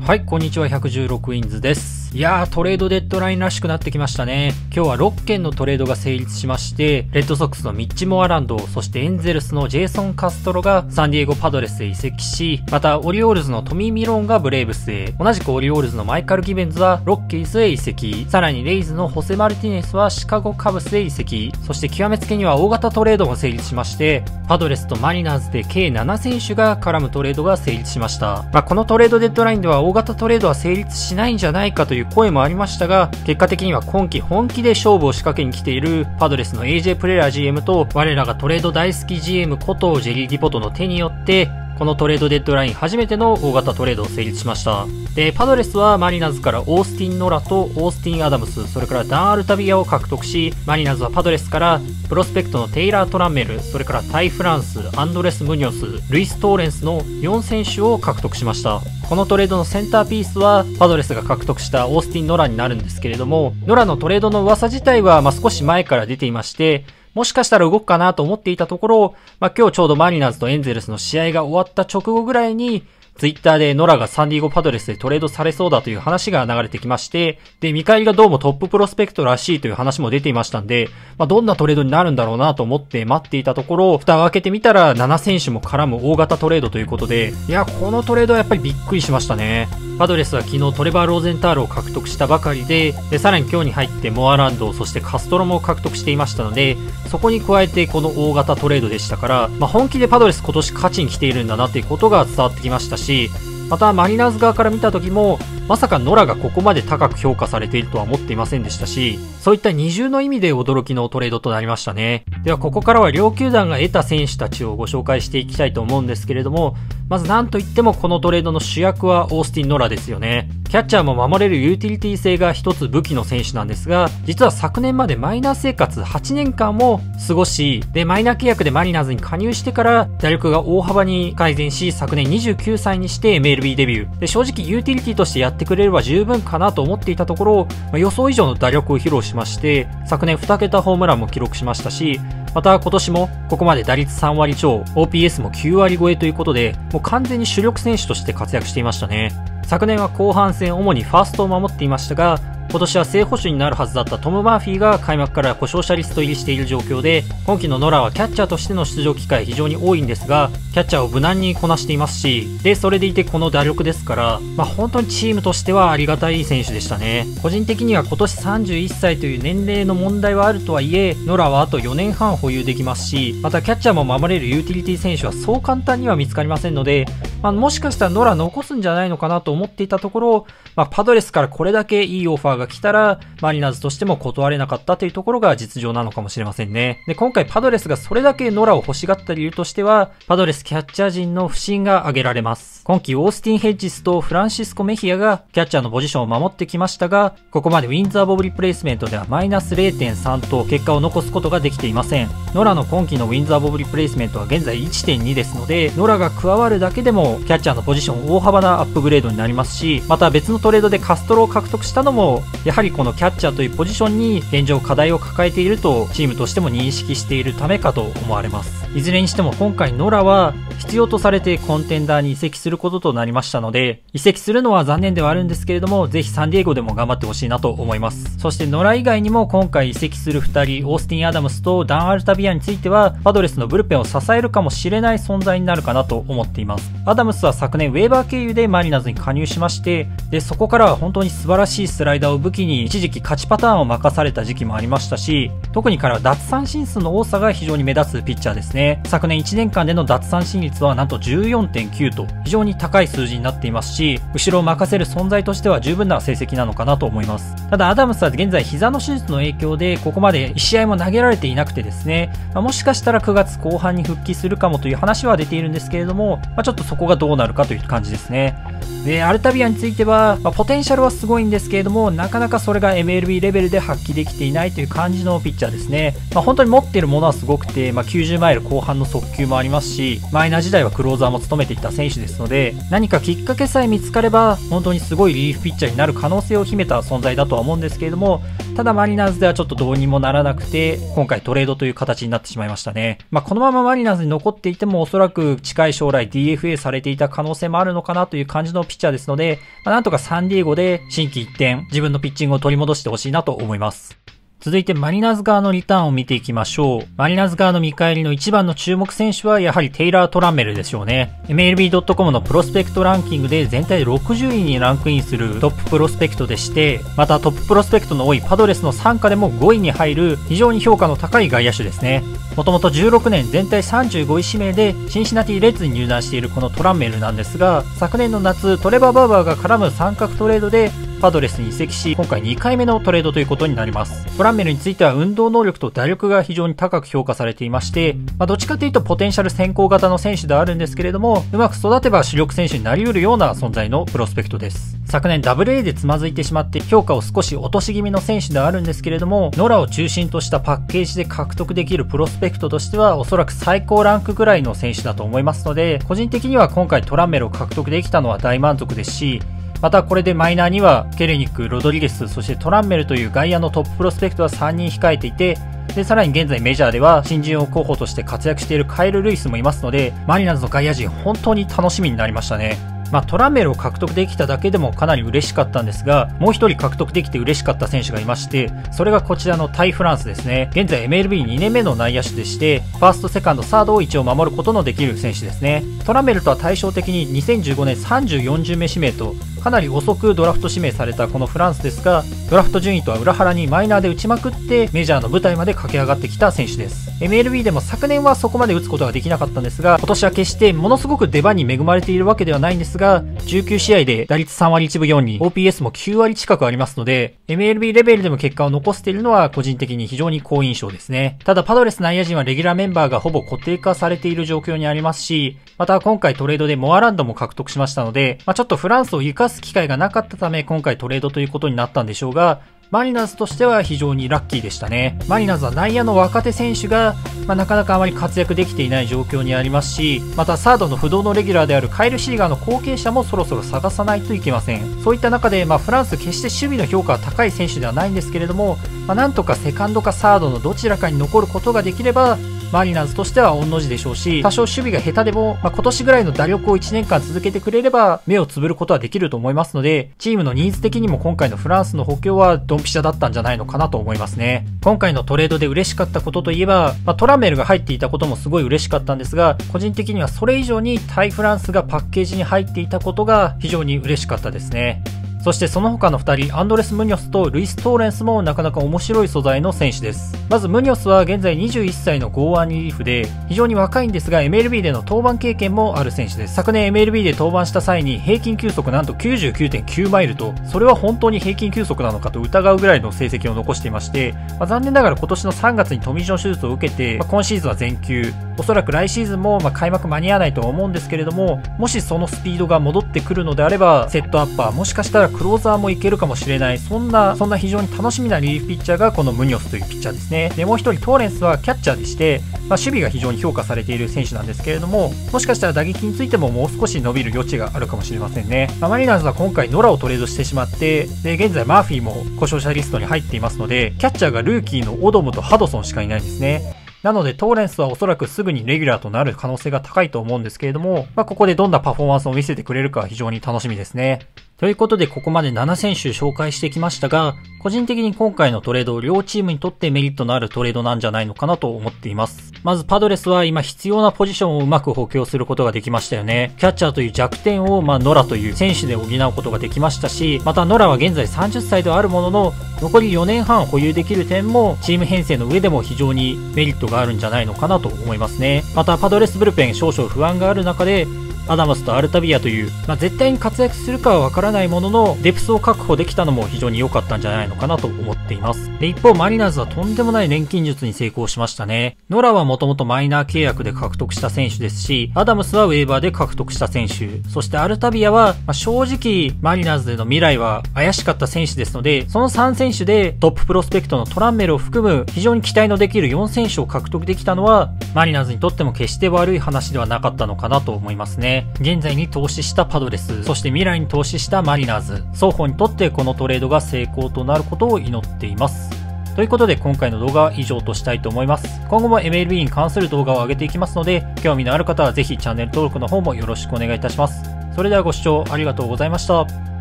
はい、こんにちは、116インズです。いやー、トレードデッドラインらしくなってきましたね。今日は6件のトレードが成立しまして、レッドソックスのミッチ・モアランド、そしてエンゼルスのジェイソン・カストロがサンディエゴ・パドレスへ移籍し、またオリオールズのトミー・ミローンがブレーブスへ、同じくオリオールズのマイカル・ギベンズはロッキーズへ移籍、さらにレイズのホセ・マルティネスはシカゴ・カブスへ移籍、そして極めつけには大型トレードも成立しまして、パドレスとマリナーズで計7選手が絡むトレードが成立しました。まあ、このトレードデッドラインでは大型トレードは成立しないんじゃないかといういう声もありましたが、結果的には今季本気で勝負を仕掛けに来ているパドレスの AJ プレラー GM と我らがトレード大好き GM ことジェリー・ディポトの手によって、このトレードデッドライン初めての大型トレードを成立しました。で、パドレスはマリナーズからオースティン・ノラとオースティン・アダムス、それからダン・アルタビアを獲得し、マリナーズはパドレスからプロスペクトのテイラー・トランメル、それからタイ・フランス、アンドレス・ムニョス、ルイス・トーレンスの4選手を獲得しました。このトレードのセンターピースはパドレスが獲得したオースティン・ノラになるんですけれども、ノラのトレードの噂自体はま少し前から出ていまして、もしかしたら動くかなと思っていたところ、まあ、今日ちょうどマリナーズとエンゼルスの試合が終わった直後ぐらいに、ツイッターでノラがサンディーゴパドレスでトレードされそうだという話が流れてきまして、で、見返りがどうもトッププロスペクトらしいという話も出ていましたんで、まあ、どんなトレードになるんだろうなと思って待っていたところ、蓋を開けてみたら7選手も絡む大型トレードということで、いや、このトレードはやっぱりびっくりしましたね。パドレスは昨日トレバー・ローゼンタールを獲得したばかりで、で、さらに今日に入ってモアランド、そしてカストロも獲得していましたので、そこに加えてこの大型トレードでしたから、まあ、本気でパドレス今年勝ちに来ているんだなっていうことが伝わってきましたし、またマリナーズ側から見た時も、まさかノラがここまで高く評価されているとは思っていませんでしたし、そういった二重の意味で驚きのトレードとなりましたね。ではここからは両球団が得た選手たちをご紹介していきたいと思うんですけれども、まず何といってもこのトレードの主役はオースティン・ノラですよね。キャッチャーも守れるユーティリティ性が一つ武器の選手なんですが、実は昨年までマイナー生活8年間も過ごし、で、マイナー契約でマリナーズに加入してから打力が大幅に改善し、昨年29歳にして MLB デビュー。で、正直ユーティリティとしてやってくれれば十分かなと思っていたところ、まあ、予想以上の打力を披露しまして、昨年2桁ホームランも記録しましたし、また今年もここまで打率3割超、OPS も9割超えということで、もう完全に主力選手として活躍していましたね。昨年は後半戦主にファーストを守っていましたが、今年は正捕手になるはずだったトム・マーフィーが開幕から故障者リスト入りしている状況で、今季のノラはキャッチャーとしての出場機会非常に多いんですが、キャッチャーを無難にこなしていますし、で、それでいてこの打力ですから、まあ本当にチームとしてはありがたい選手でしたね。個人的には今年31歳という年齢の問題はあるとはいえ、ノラはあと4年半保有できますし、またキャッチャーも守れるユーティリティ選手はそう簡単には見つかりませんので、まあ、もしかしたらノラ残すんじゃないのかなと思っていたところ、まあ、パドレスからこれだけいいオファーがが来たら、マリナーズとしても断れなかったというところが実情なのかもしれませんね。で、今回パドレスがそれだけノラを欲しがった理由としては、パドレスキャッチャー陣の不振が挙げられます。今季オースティン・ヘッジスとフランシスコ・メヒアがキャッチャーのポジションを守ってきましたが、ここまで Wins Above Replacement ではマイナス0.3と結果を残すことができていません。ノラの今季の Wins Above Replacement は現在1.2ですので、ノラが加わるだけでもキャッチャーのポジション大幅なアップグレードになりますし、また別のトレードでカストロを獲得したのも、やはりこのキャッチャーというポジションに現状課題を抱えているとチームとしても認識しているためかと思われます。いずれにしても今回ノラは必要とされてコンテンダーに移籍することとなりましたので、移籍するのは残念ではあるんですけれども、ぜひサンディエゴでも頑張ってほしいなと思います。そしてノラ以外にも今回移籍する2人、オースティン・アダムスとダン・アルタビアについては、パドレスのブルペンを支えるかもしれない存在になるかなと思っています。アダムスは昨年ウェーバー経由でマリナーズに加入しまして、で、そこからは本当に素晴らしいスライダーを武器に一時期勝ちパターンを任された時期もありましたし、特に彼は奪三振数の多さが非常に目立つピッチャーですね。昨年1年間での奪三振率はなんと14.9と非常に高い数字になっていますし、後ろを任せる存在としては十分な成績なのかなと思います。ただアダムスは現在膝の手術の影響でここまで1試合も投げられていなくてですね、まあ、もしかしたら9月後半に復帰するかもという話は出ているんですけれども、まあ、ちょっとそこがどうなるかという感じですね。で、アルタビアについては、まあ、ポテンシャルはすごいんですけれども、なかなかそれが MLB レベルで発揮できていないという感じのピッチャーチャーですね。まあ、本当に持っているものはすごくて、まあ、90マイル後半の速球もありますし、マイナー時代はクローザーも務めていた選手ですので、何かきっかけさえ見つかれば、本当にすごいリリーフピッチャーになる可能性を秘めた存在だとは思うんですけれども、ただマリナーズではちょっとどうにもならなくて、今回トレードという形になってしまいましたね。まあ、このままマリナーズに残っていても、おそらく近い将来 DFA されていた可能性もあるのかなという感じのピッチャーですので、まあ、なんとかサンディエゴで心機一転、自分のピッチングを取り戻してほしいなと思います。続いてマリナーズ側のリターンを見ていきましょう。マリナーズ側の見返りの一番の注目選手はやはりテイラー・トランメルでしょうね。MLB.com のプロスペクトランキングで全体で60位にランクインするトッププロスペクトでして、またトッププロスペクトの多いパドレスの傘下でも5位に入る非常に評価の高い外野手ですね。もともと16年全体35位指名でシンシナティレッズに入団しているこのトランメルなんですが、昨年の夏トレバー・バーバーが絡む三角トレードでパドレスに移籍し、今回2回目のトレードということになります。トランメルについては運動能力と打力が非常に高く評価されていまして、まあ、どっちかというとポテンシャル先行型の選手ではあるんですけれども、うまく育てば主力選手になり得るような存在のプロスペクトです。昨年 WA でつまずいてしまって評価を少し落とし気味の選手ではあるんですけれども、ノラを中心としたパッケージで獲得できるプロスペクトとしてはおそらく最高ランクぐらいの選手だと思いますので、個人的には今回トランメルを獲得できたのは大満足ですし、またこれでマイナーにはケレニック、ロドリゲス、そしてトランメルという外野のトッププロスペクトは3人控えていて、で、さらに現在メジャーでは新人王候補として活躍しているカイル・ルイスもいますので、マリナーズの外野陣本当に楽しみになりましたね。まあ、トランメルを獲得できただけでもかなり嬉しかったんですが、もう1人獲得できて嬉しかった選手がいまして、それがこちらのタイ・フランスですね。現在 MLB2 年目の内野手でして、ファースト、セカンド、サードを一応守ることのできる選手ですね。トランメルとは対照的に2015年34巡目指名と、かなり遅くドラフト指名されたこのフランスですが、ドラフト順位とは裏腹にマイナーで打ちまくってメジャーの舞台まで駆け上がってきた選手です。MLB でも昨年はそこまで打つことができなかったんですが、今年は決してものすごく出番に恵まれているわけではないんですが、19試合で打率3割1分4に、OPS も9割近くありますので、MLB レベルでも結果を残しているのは個人的に非常に好印象ですね。ただパドレス内野陣はレギュラーメンバーがほぼ固定化されている状況にありますし、また今回トレードでモアランドも獲得しましたので、まあ、ちょっとフランスを生かす機会がなかったため今回トレードということになったんでしょうが、マリナーズとしては非常にラッキーでしたね。マリナーズは内野の若手選手が、まあ、なかなかあまり活躍できていない状況にありますし、またサードの不動のレギュラーであるカイル・シーガーの後継者もそろそろ探さないといけません。そういった中で、まあ、フランス決して守備の評価は高い選手ではないんですけれども、まあ、なんとかセカンドかサードのどちらかに残ることができれば、マリナーズとしては御の字でしょうし、多少守備が下手でも、まあ、今年ぐらいの打力を1年間続けてくれれば、目をつぶることはできると思いますので、チームのニーズ的にも今回のフランスの補強はドンピシャだったんじゃないのかなと思いますね。今回のトレードで嬉しかったことといえば、まあ、トラメルが入っていたこともすごい嬉しかったんですが、個人的にはそれ以上にタイフランスがパッケージに入っていたことが非常に嬉しかったですね。そしてその他の2人、アンドレス・ムニョスとルイス・トーレンスもなかなか面白い素材の選手です。まずムニョスは現在21歳の剛腕リリーフで、非常に若いんですが MLB での登板経験もある選手です。昨年 MLB で登板した際に平均球速なんと99.9マイルと、それは本当に平均球速なのかと疑うぐらいの成績を残していまして、まあ、残念ながら今年の3月にトミー・ジョン手術を受けて、まあ、今シーズンは全休、おそらく来シーズンもま開幕間に合わないとは思うんですけれども、もしそのスピードが戻ってくるのであれば、セットアッパー、もしかしたらクローザーもいけるかもしれない、そんな、そんな非常に楽しみなリリーフピッチャーがこのムニョスというピッチャーですね。ねで、もう一人トーレンスはキャッチャーでして、まあ、守備が非常に評価されている選手なんですけれども、もしかしたら打撃についてももう少し伸びる余地があるかもしれませんね。まあ、マリナーズは今回ノラをトレードしてしまって、で、現在マーフィーも故障者リストに入っていますので、キャッチャーがルーキーのオドムとハドソンしかいないんですね。なので、トーレンスはおそらくすぐにレギュラーとなる可能性が高いと思うんですけれども、まあ、ここでどんなパフォーマンスを見せてくれるか非常に楽しみですね。ということで、ここまで7選手紹介してきましたが、個人的に今回のトレード、両チームにとってメリットのあるトレードなんじゃないのかなと思っています。まず、パドレスは今必要なポジションをうまく補強することができましたよね。キャッチャーという弱点を、まあ、ノラという選手で補うことができましたし、またノラは現在30歳ではあるものの、残り4年半保有できる点も、チーム編成の上でも非常にメリットがあるんじゃないのかなと思いますね。また、パドレスブルペン少々不安がある中で、アダムスとアルタビアという、まあ、絶対に活躍するかはわからないものの、デプスを確保できたのも非常に良かったんじゃないのかなと思っています。で、一方、マリナーズはとんでもない錬金術に成功しましたね。ノラはもともとマイナー契約で獲得した選手ですし、アダムスはウェーバーで獲得した選手、そしてアルタビアは、まあ、正直、マリナーズでの未来は怪しかった選手ですので、その3選手でトッププロスペクトのトランメルを含む非常に期待のできる4選手を獲得できたのは、マリナーズにとっても決して悪い話ではなかったのかなと思いますね現在に投資したパドレス、そして未来に投資したマリナーズ、双方にとってこのトレードが成功となることを祈っています。ということで今回の動画は以上としたいと思います。今後も MLB に関する動画を上げていきますので、興味のある方はぜひチャンネル登録の方もよろしくお願いいたします。それではご視聴ありがとうございました。